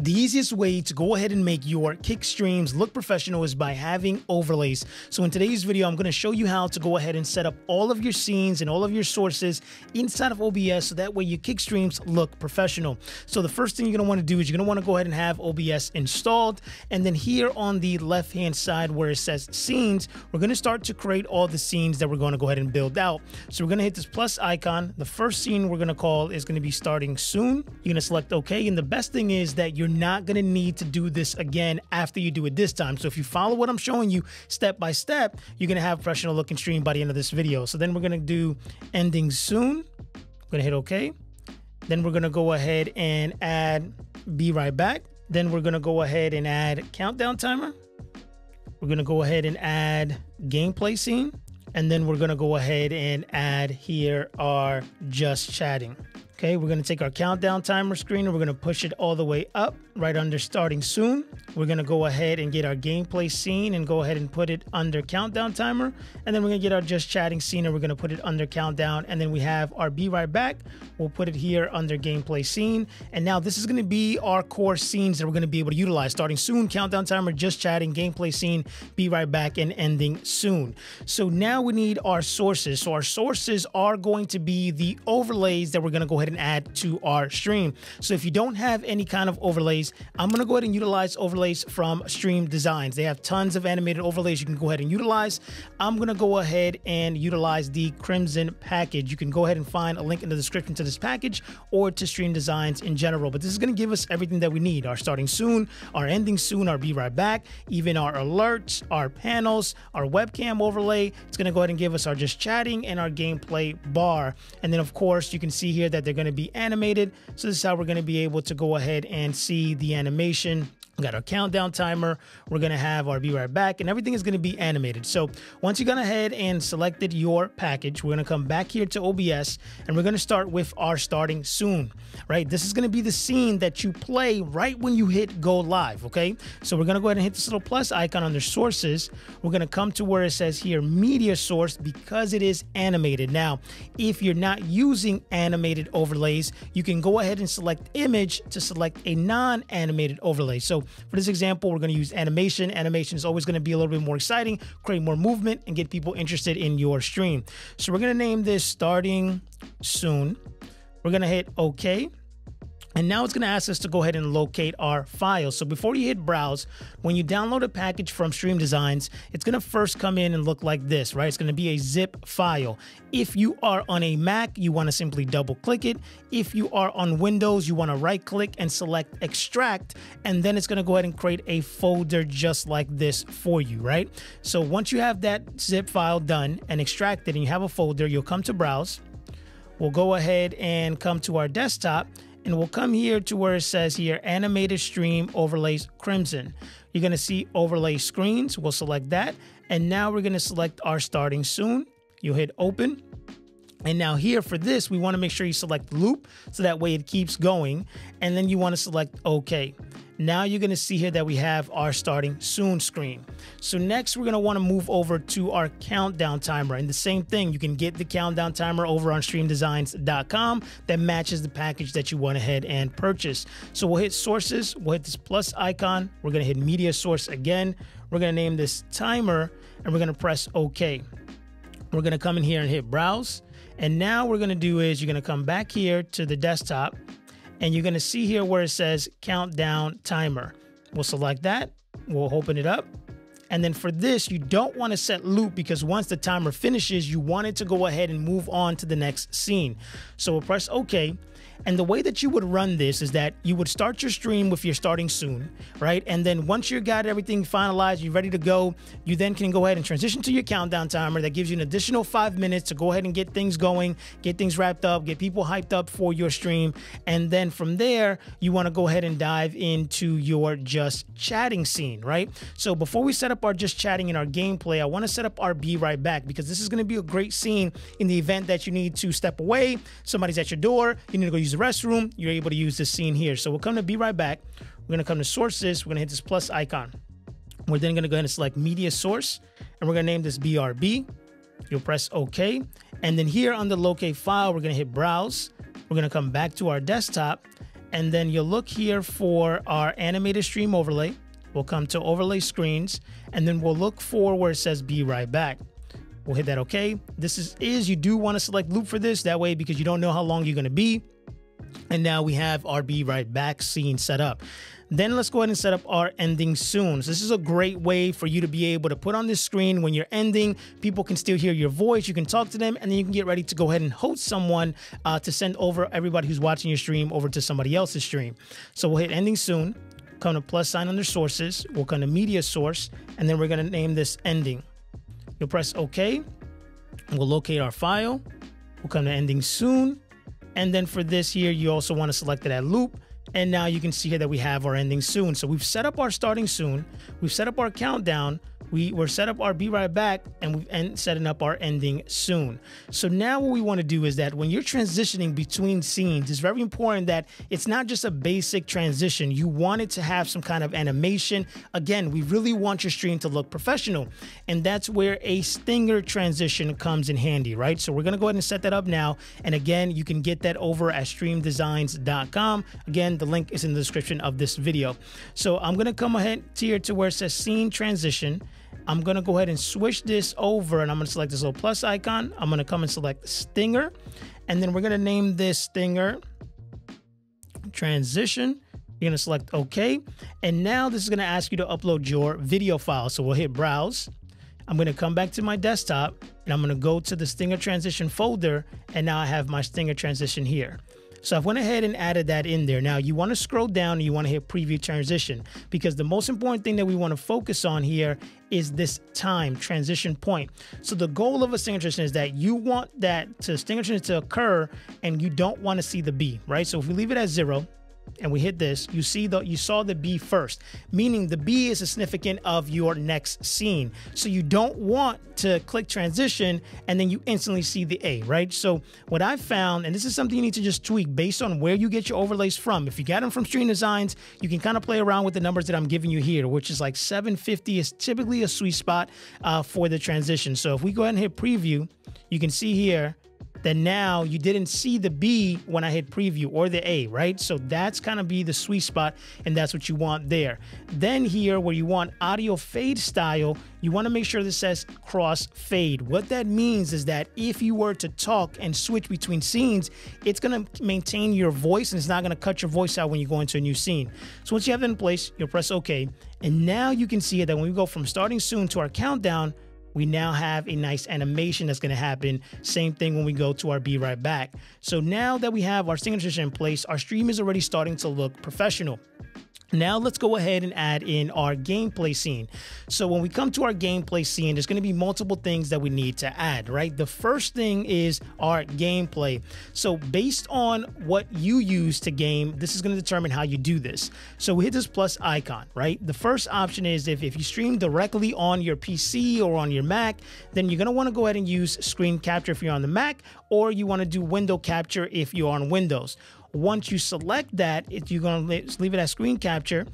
The easiest way to go ahead and make your kick streams look professional is by having overlays. So in today's video, I'm going to show you how to go ahead and set up all of your scenes and all of your sources inside of OBS so that way your kick streams look professional. So the first thing you're going to want to do is you're going to want to go ahead and have OBS installed. And then here on the left hand side where it says scenes, we're going to start to create all the scenes that we're going to go ahead and build out. So we're going to hit this plus icon. The first scene we're going to call is going to be starting soon. You're going to select OK. And the best thing is that you're you're not going to need to do this again after you do it this time. So if you follow what I'm showing you step by step, you're going to have professional looking stream by the end of this video. So then we're going to do ending soon. I'm going to hit OK. Then we're going to go ahead and add be right back. Then we're going to go ahead and add countdown timer. We're going to go ahead and add gameplay scene. And then we're going to go ahead and add here are just chatting. Okay, we're gonna take our countdown timer screen and we're gonna push it all the way up right under starting soon. We're gonna go ahead and get our gameplay scene and go ahead and put it under countdown timer. And then we're gonna get our just chatting scene and we're gonna put it under countdown. And then we have our be right back. We'll put it here under gameplay scene. And now this is gonna be our core scenes that we're gonna be able to utilize starting soon, countdown timer, just chatting, gameplay scene, be right back, and ending soon. So now we need our sources. So our sources are going to be the overlays that we're gonna go ahead and and add to our stream. So if you don't have any kind of overlays, I'm gonna go ahead and utilize overlays from Stream Designz. They have tons of animated overlays you can go ahead and utilize. I'm gonna go ahead and utilize the Crimson package. You can go ahead and find a link in the description to this package or to Stream Designz in general. But this is gonna give us everything that we need. Our starting soon, our ending soon, our be right back, even our alerts, our panels, our webcam overlay. It's gonna go ahead and give us our just chatting and our gameplay bar. And then of course you can see here that they're gonna going to be animated. So this is how we're going to be able to go ahead and see the animation we got our countdown timer. We're gonna have our be right back, and everything is gonna be animated. So once you've gone ahead and selected your package, we're gonna come back here to OBS, and we're gonna start with our starting soon. Right, this is gonna be the scene that you play right when you hit go live. Okay, so we're gonna go ahead and hit this little plus icon under sources. We're gonna come to where it says here media source because it is animated. Now, if you're not using animated overlays, you can go ahead and select image to select a non-animated overlay. So for this example, we're going to use animation. Animation is always going to be a little bit more exciting, create more movement, and get people interested in your stream. So we're going to name this starting soon. We're going to hit OK. And now it's going to ask us to go ahead and locate our file. So before you hit browse, when you download a package from Stream Designz, it's going to first come in and look like this, right? It's going to be a zip file. If you are on a Mac, you want to simply double click it. If you are on Windows, you want to right click and select extract. And then it's going to go ahead and create a folder just like this for you, right? So once you have that zip file done and extracted and you have a folder, you'll come to browse. We'll go ahead and come to our desktop and we'll come here to where it says here animated stream overlays crimson. You're to see overlay screens. We'll select that. And now we're to select our starting soon. You'll hit open and now here for this we want to make sure you select loop so that way it keeps going and then you want to select okay now you're going to see here that we have our starting soon screen. So next we're going to want to move over to our countdown timer. And the same thing, you can get the countdown timer over on streamdesignz.com that matches the package that you went ahead and purchase. So we'll hit sources, we'll hit this plus icon, we're going to hit media source again. We're going to name this timer and we're going to press OK. We're going to come in here and hit browse. And now we're going to do is you're going to come back here to the desktop and you're going to see here where it says countdown timer. We'll select that. We'll open it up. And then for this, you don't want to set loop because once the timer finishes, you want it to go ahead and move on to the next scene. So we'll press OK. And the way that you would run this is that you would start your stream with your starting soon, right? And then once you've got everything finalized, you're ready to go, you then can go ahead and transition to your countdown timer that gives you an additional five minutes to go ahead and get things going, get things wrapped up, get people hyped up for your stream. And then from there, you want to go ahead and dive into your just chatting scene, right? So before we set up our just chatting in our gameplay, I want to set up our be right back because this is going to be a great scene in the event that you need to step away, somebody's at your door, you need to go use the restroom, you're able to use this scene here. So we'll come to be right back. We're gonna come to sources. We're gonna hit this plus icon. We're then gonna go ahead and select media source, and we're gonna name this BRB. You'll press OK. And then here on the locate file, we're gonna hit browse. We're gonna come back to our desktop. and then you'll look here for our animated stream overlay. We'll come to overlay screens, and then we'll look for where it says be right back. We'll hit that OK. This is, is you do want to select loop for this that way because you don't know how long you're going to be. And now we have our be right back scene set up. Then let's go ahead and set up our ending soon. So this is a great way for you to be able to put on this screen when you're ending. People can still hear your voice. You can talk to them, and then you can get ready to go ahead and host someone uh, to send over everybody who's watching your stream over to somebody else's stream. So we'll hit ending soon. Come to plus sign under sources. We'll come to media source, and then we're going to name this ending. You'll press OK. We'll locate our file. We'll come to ending soon. And then for this here, you also want to select that loop. And now you can see here that we have our ending soon. So we've set up our starting soon. We've set up our countdown we were set up our be right back and we've end, setting up our ending soon. So now what we want to do is that when you're transitioning between scenes, it's very important that it's not just a basic transition. You want it to have some kind of animation. Again, we really want your stream to look professional. And that's where a stinger transition comes in handy, right? So we're going to go ahead and set that up now. And again, you can get that over at streamdesignz.com. Again, the link is in the description of this video. So I'm going to come ahead here to where it says scene transition. I'm gonna go ahead and switch this over and I'm gonna select this little plus icon. I'm gonna come and select Stinger. And then we're gonna name this Stinger Transition. You're gonna select OK. And now this is gonna ask you to upload your video file. So we'll hit Browse. I'm gonna come back to my desktop and I'm gonna go to the Stinger Transition folder. And now I have my Stinger Transition here. So I've went ahead and added that in there. Now you want to scroll down and you want to hit preview transition because the most important thing that we want to focus on here is this time transition point. So the goal of a stinger transition is that you want that to transition to occur and you don't want to see the B, right? So if we leave it at zero, and we hit this, you see that you saw the B first, meaning the B is a significant of your next scene. So you don't want to click transition and then you instantly see the A, right? So what I found, and this is something you need to just tweak based on where you get your overlays from. If you get them from Stream Designz, you can kind of play around with the numbers that I'm giving you here, which is like 750 is typically a sweet spot uh, for the transition. So if we go ahead and hit preview, you can see here then now you didn't see the B when I hit preview or the A, right? So that's kind of be the sweet spot and that's what you want there. Then here where you want audio fade style, you want to make sure this says cross fade. What that means is that if you were to talk and switch between scenes, it's going to maintain your voice and it's not going to cut your voice out when you go into a new scene. So once you have that in place, you'll press OK. And now you can see that when we go from starting soon to our countdown, we now have a nice animation that's going to happen. Same thing when we go to our Be Right Back. So now that we have our signature in place, our stream is already starting to look professional. Now let's go ahead and add in our gameplay scene. So when we come to our gameplay scene, there's going to be multiple things that we need to add, right? The first thing is our gameplay. So based on what you use to game, this is going to determine how you do this. So we hit this plus icon, right? The first option is if, if you stream directly on your PC or on your Mac, then you're going to want to go ahead and use screen capture if you're on the Mac, or you want to do window capture if you're on Windows. Once you select that, you're going to leave it as screen capture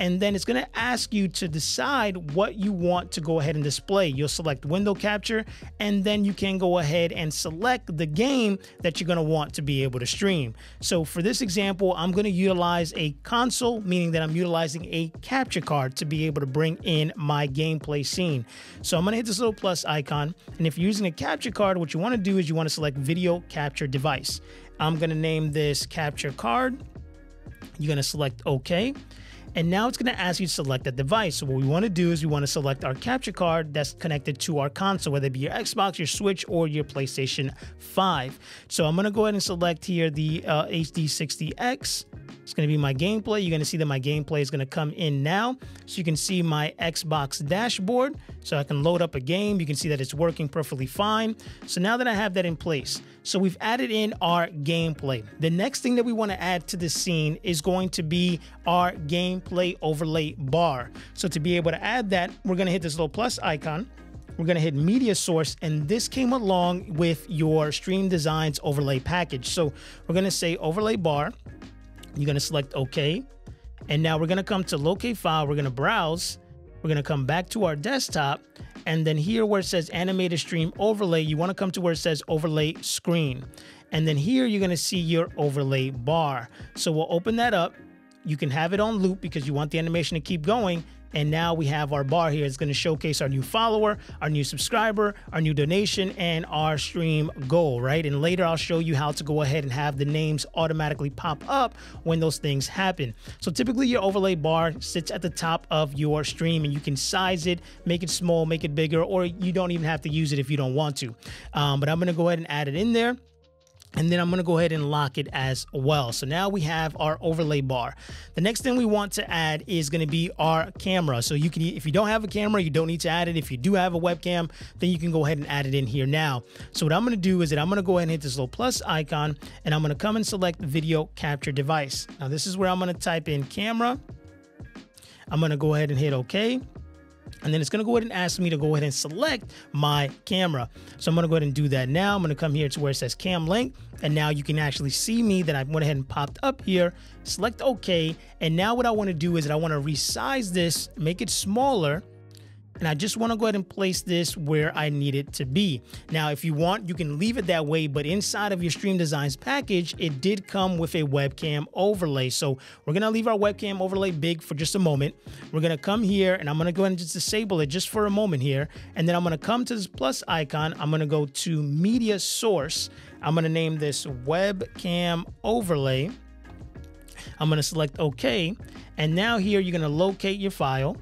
and then it's going to ask you to decide what you want to go ahead and display. You'll select window capture, and then you can go ahead and select the game that you're going to want to be able to stream. So for this example, I'm going to utilize a console, meaning that I'm utilizing a capture card to be able to bring in my gameplay scene. So I'm going to hit this little plus icon, and if you're using a capture card, what you want to do is you want to select video capture device. I'm going to name this capture card. You're going to select OK. And now it's going to ask you to select a device. So what we want to do is we want to select our capture card that's connected to our console, whether it be your Xbox, your Switch, or your PlayStation 5. So I'm going to go ahead and select here the uh, HD60X. It's going to be my gameplay. You're going to see that my gameplay is going to come in now. So you can see my Xbox dashboard. So I can load up a game. You can see that it's working perfectly fine. So now that I have that in place, so we've added in our gameplay. The next thing that we want to add to the scene is going to be our gameplay overlay bar. So to be able to add that, we're going to hit this little plus icon. We're going to hit media source and this came along with your stream designz overlay package. So we're going to say overlay bar. You're going to select OK. And now we're going to come to locate file. We're going to browse. We're going to come back to our desktop. And then here where it says animated stream overlay, you want to come to where it says overlay screen. And then here you're gonna see your overlay bar. So we'll open that up. You can have it on loop because you want the animation to keep going. And now we have our bar here. It's going to showcase our new follower, our new subscriber, our new donation, and our stream goal, right? And later I'll show you how to go ahead and have the names automatically pop up when those things happen. So typically your overlay bar sits at the top of your stream and you can size it, make it small, make it bigger, or you don't even have to use it if you don't want to. Um, but I'm going to go ahead and add it in there and then I'm going to go ahead and lock it as well. So now we have our overlay bar. The next thing we want to add is going to be our camera. So you can, if you don't have a camera, you don't need to add it. If you do have a webcam, then you can go ahead and add it in here now. So what I'm going to do is that I'm going to go ahead and hit this little plus icon and I'm going to come and select video capture device. Now this is where I'm going to type in camera. I'm going to go ahead and hit okay and then it's going to go ahead and ask me to go ahead and select my camera. So I'm going to go ahead and do that now. I'm going to come here to where it says cam link. And now you can actually see me that I went ahead and popped up here, select OK. And now what I want to do is that I want to resize this, make it smaller and I just want to go ahead and place this where I need it to be. Now, if you want, you can leave it that way, but inside of your Stream Designz package, it did come with a webcam overlay. So we're going to leave our webcam overlay big for just a moment. We're going to come here and I'm going to go ahead and just disable it just for a moment here. And then I'm going to come to this plus icon. I'm going to go to media source. I'm going to name this webcam overlay. I'm going to select OK. And now here you're going to locate your file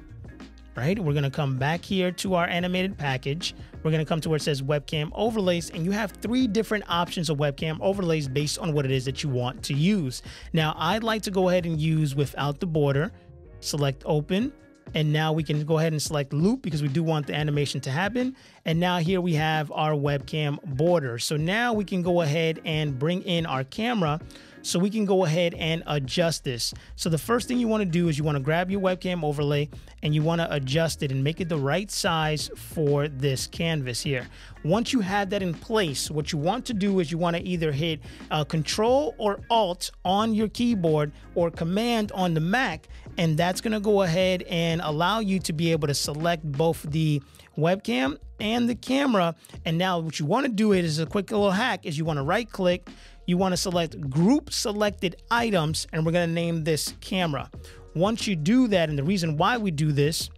right? We're gonna come back here to our animated package. We're gonna come to where it says webcam overlays and you have three different options of webcam overlays based on what it is that you want to use. Now, I'd like to go ahead and use without the border, select open, and now we can go ahead and select loop because we do want the animation to happen. And now here we have our webcam border. So now we can go ahead and bring in our camera so we can go ahead and adjust this. So the first thing you want to do is you want to grab your webcam overlay and you want to adjust it and make it the right size for this canvas here. Once you have that in place, what you want to do is you want to either hit uh, Control or Alt on your keyboard or Command on the Mac, and that's going to go ahead and allow you to be able to select both the webcam and the camera. And now what you want to do is a quick little hack is you want to right click, you want to select group selected items, and we're going to name this camera. Once you do that, and the reason why we do this,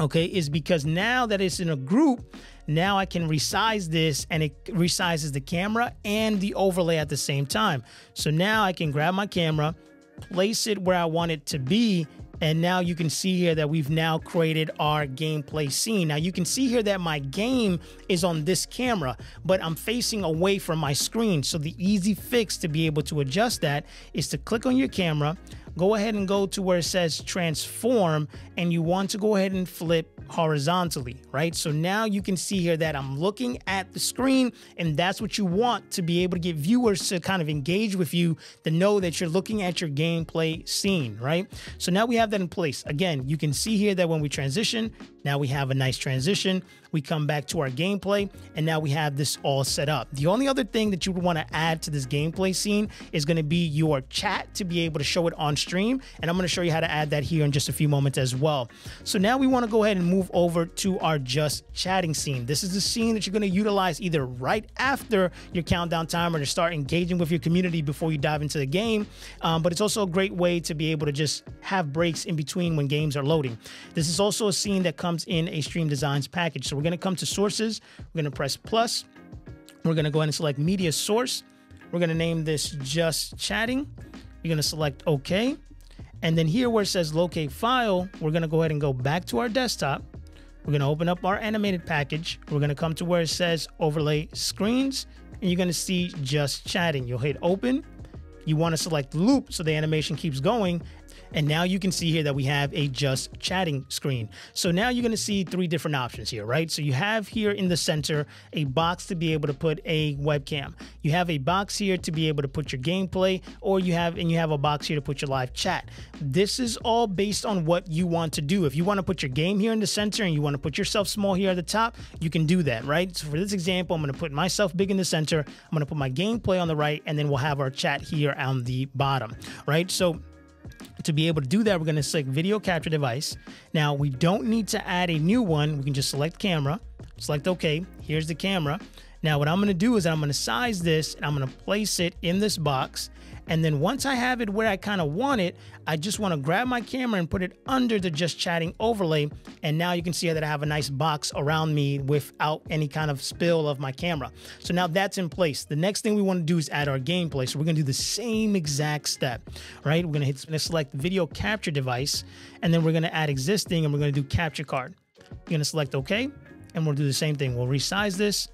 okay, is because now that it's in a group, now I can resize this and it resizes the camera and the overlay at the same time. So now I can grab my camera, place it where I want it to be, and now you can see here that we've now created our gameplay scene. Now you can see here that my game is on this camera, but I'm facing away from my screen. So the easy fix to be able to adjust that is to click on your camera, go ahead and go to where it says transform and you want to go ahead and flip horizontally, right? So now you can see here that I'm looking at the screen and that's what you want to be able to get viewers to kind of engage with you to know that you're looking at your gameplay scene, right? So now we have that in place. Again, you can see here that when we transition, now we have a nice transition. We come back to our gameplay and now we have this all set up. The only other thing that you would want to add to this gameplay scene is going to be your chat to be able to show it on stream. And I'm going to show you how to add that here in just a few moments as well. So now we want to go ahead and move over to our just chatting scene. This is the scene that you're going to utilize either right after your countdown timer or to start engaging with your community before you dive into the game. Um, but it's also a great way to be able to just have breaks in between when games are loading. This is also a scene that comes in a Stream Designz package. So we're going to come to sources. We're going to press plus. We're going to go ahead and select media source. We're going to name this just chatting. You're going to select OK. And then here where it says locate file, we're going to go ahead and go back to our desktop. We're going to open up our animated package. We're going to come to where it says overlay screens and you're going to see just chatting. You'll hit open. You want to select loop so the animation keeps going and now you can see here that we have a just chatting screen. So now you're going to see three different options here, right? So you have here in the center a box to be able to put a webcam. You have a box here to be able to put your gameplay, or you have and you have a box here to put your live chat. This is all based on what you want to do. If you want to put your game here in the center and you want to put yourself small here at the top, you can do that, right? So for this example, I'm going to put myself big in the center. I'm going to put my gameplay on the right, and then we'll have our chat here on the bottom, right? So to be able to do that, we're going to select video capture device. Now, we don't need to add a new one. We can just select camera, select OK. Here's the camera. Now, what I'm gonna do is I'm gonna size this and I'm gonna place it in this box. And then once I have it where I kind of want it, I just want to grab my camera and put it under the just chatting overlay. And now you can see that I have a nice box around me without any kind of spill of my camera. So now that's in place. The next thing we want to do is add our gameplay. So we're going to do the same exact step, right? We're going to hit to select video capture device, and then we're going to add existing and we're going to do capture card. You're going to select OK, and we'll do the same thing. We'll resize this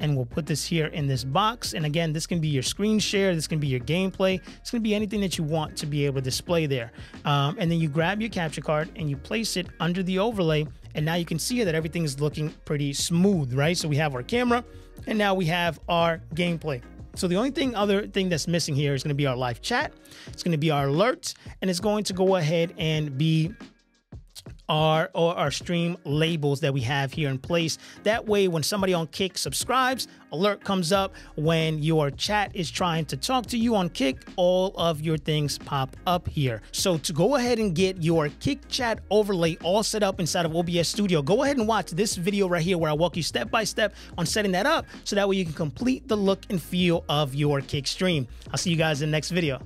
and we'll put this here in this box. And again, this can be your screen share, this can be your gameplay, it's gonna be anything that you want to be able to display there. Um, and then you grab your capture card and you place it under the overlay, and now you can see that everything is looking pretty smooth, right? So we have our camera, and now we have our gameplay. So the only thing other thing that's missing here is going to be our live chat. It's going to be our alerts and it's going to go ahead and be our or our stream labels that we have here in place. That way, when somebody on Kick subscribes, alert comes up. When your chat is trying to talk to you on Kick, all of your things pop up here. So to go ahead and get your Kick chat overlay all set up inside of OBS Studio, go ahead and watch this video right here where I walk you step by step on setting that up so that way you can complete the look and feel of your Kick stream. I'll see you guys in the next video.